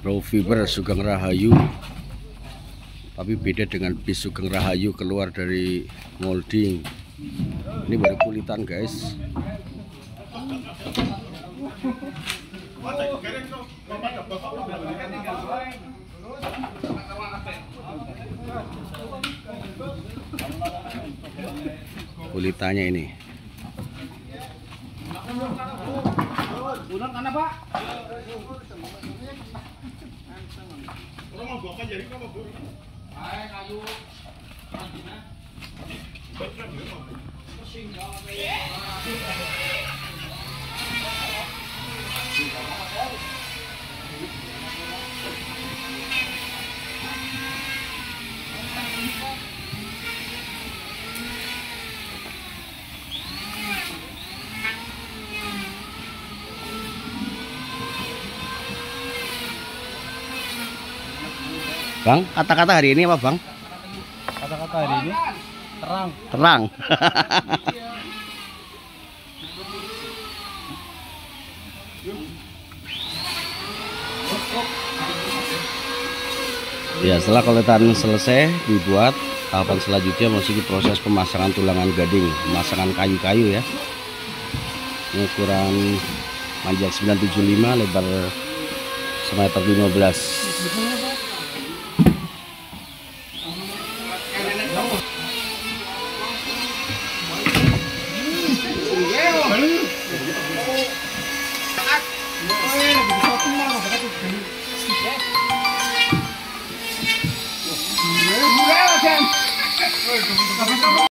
Raw Fiber Sugeng Rahayu. Tapi beda dengan bis Sugeng Rahayu keluar dari molding ini baru kulitan guys. Kulitannya ini. Kayu. Bang kata-kata hari ini apa Bang? Kata-kata hari ini terang. terang. Ya setelah koletan selesai dibuat tahapan selanjutnya masih proses pemasangan tulangan gading pemasangan kayu-kayu ya. Ini ukuran panjang 975 lebar semeter 15食べちゃおう。